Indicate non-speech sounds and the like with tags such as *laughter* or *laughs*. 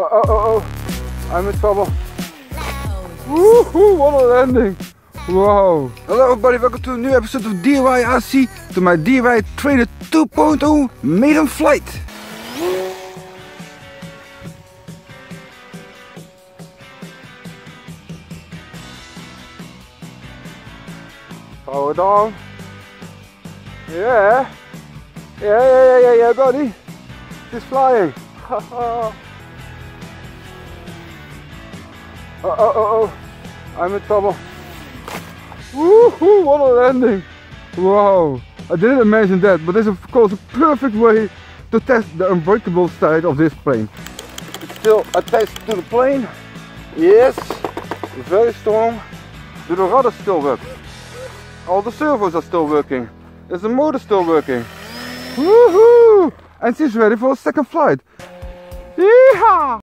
Uh oh, oh, oh. I'm in trouble. Woohoo, what a landing. Wow. Hello everybody, welcome to a new episode of DIY RC, to my DIY Trainer 2.0 maiden flight. Power down. Yeah. Yeah, yeah, yeah, yeah, yeah, buddy. She's flying. *laughs* oh, oh, oh, oh. I'm in trouble. Woohoo, what a landing. Wow. I didn't imagine that, but this is of course a perfect way to test the unbreakable side of this plane. It's still attached to the plane. Yes, very strong. The rudder still works. All the servos are still working. Is the motor still working? Woohoo! And she's ready for a second flight. Yeehaw!